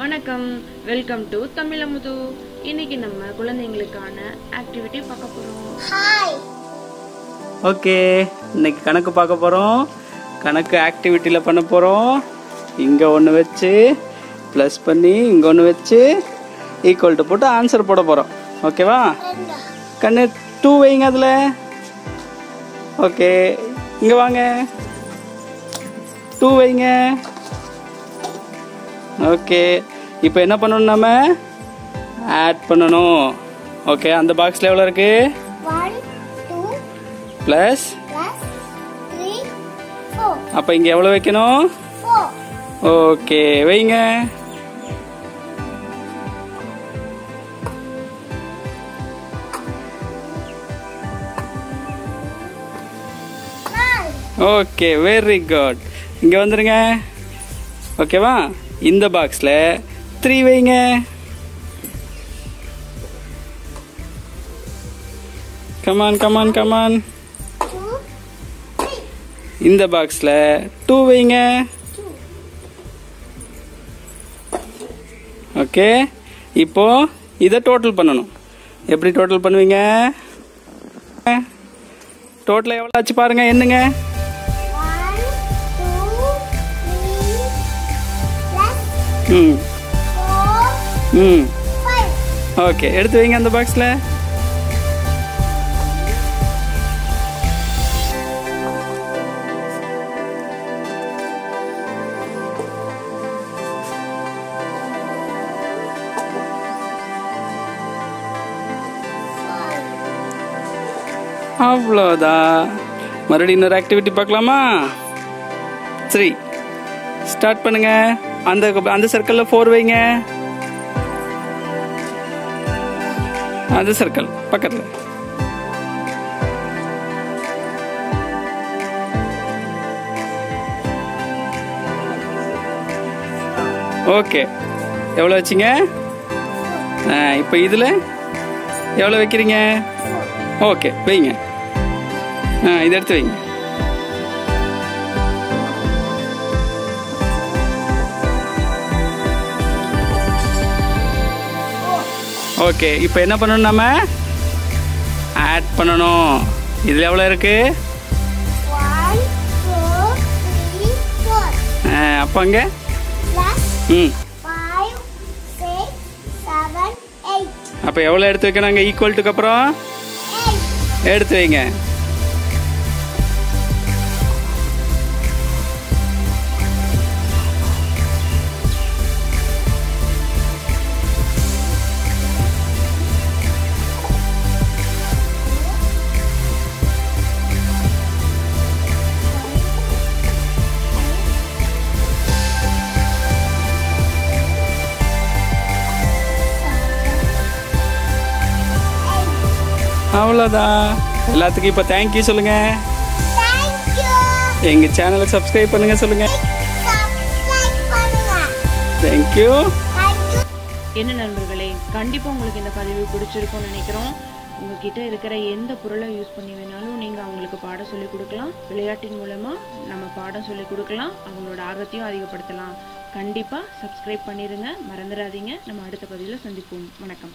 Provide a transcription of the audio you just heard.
வணக்கம். Welcome to Tamilamudhu. இன்னைக்கு நம்ம குழந்தைங்களுக்கான ஆக்டிவிட்டி பார்க்க போறோம். ஓகே இன்னைக்கு கணக்கு பார்க்க போகிறோம் கணக்கு ஆக்டிவிட்டியில் பண்ண போகிறோம் இங்கே ஒன்று வச்சு ப்ளஸ் பண்ணி இங்கே ஒன்று வச்சு ஈக்குவல் டு போட்டு ஆன்சர் போட போகிறோம் ஓகேவா கண்ணு டூ வைங்க அதில். ஓகே இங்கே வாங்க. டூ வைங்க. ஓகே. இப்போ என்ன பண்ணணும் நம்ம? ஆட் பண்ணணும். ஓகே அந்த பாக்ஸில் எவ்வளோ two, ப்ளஸ். அப்போ இங்கே எவ்வளோ வைக்கணும். ஓகே வைங்க. ஓகே வெரி குட் இங்கே வந்துருங்க. ஓகேவா? இந்த பாக்ஸில் த்ரீ வைங்க. கமான் கமான் கமான் இந்த பாக்ஸில் டூ வைங்க. ஓகே இப்போ இதை டோட்டல் பண்ணணும். எப்படி டோட்டல் பண்ணுவீங்க? டோட்டல் எவ்வளோ ஆச்சு பாருங்க என்னங்க ம். ம். ஓகே எடுத்து வைங்க அந்த பாக்ஸில் Five. அவ்வளோதான். மறுபடியும் இன்னொரு ஆக்டிவிட்டி பார்க்கலாமா? சரி ஸ்டார்ட் பண்ணுங்க. அந்த அந்த சர்க்கிளில் ஃபோர் வைங்க. அந்த சர்க்கிள் பக்கத்தில். ஓகே எவ்வளோ வச்சிங்க? இப்போ இதில் எவ்வளோ வைக்கிறீங்க? ஓகே வைங்க. ஆ இதை எடுத்து வைங்க. ஓகே இப்போ என்ன பண்ணணும் நம்ம? ஆட் பண்ணணும். இதில் எவ்வளோ இருக்கு? One, two, three, four. ஆ, அப்போ அங்கே? ம். அப்போ எவ்வளோ எடுத்து வைக்கணும் அங்கே ஈக்குவல்ட்டுக்கு அப்புறம். எடுத்து வைங்க. அவ்வளோதான் எல்லாத்துக்கும் இப்போ தேங்க்யூ சொல்லுங்க. Thank you. எங்கள் சேனலை சப்ஸ்கிரைப் பண்ணுங்க சொல்லுங்க. Subscribe பண்ணுங்க. Thank you Thank you. என்ன நண்பர்களே கண்டிப்பா உங்களுக்கு இந்த பதிவு பிடிச்சிருக்கும்னு நினைக்கிறோம். உங்ககிட்ட இருக்கிற எந்த பொருளை யூஸ் பண்ணி வேணாலும் நீங்க அவங்களுக்கு பாடம் சொல்லி கொடுக்கலாம். விளையாட்டின் மூலமா நம்ம பாடம் சொல்லி கொடுக்கலாம். அவங்களோட ஆர்வத்தையும் அதிகப்படுத்தலாம். கண்டிப்பா சப்ஸ்கிரைப் பண்ணிருங்க. மறந்துடாதீங்க. நம்ம அடுத்த பதிவில் சந்திப்போம். வணக்கம்.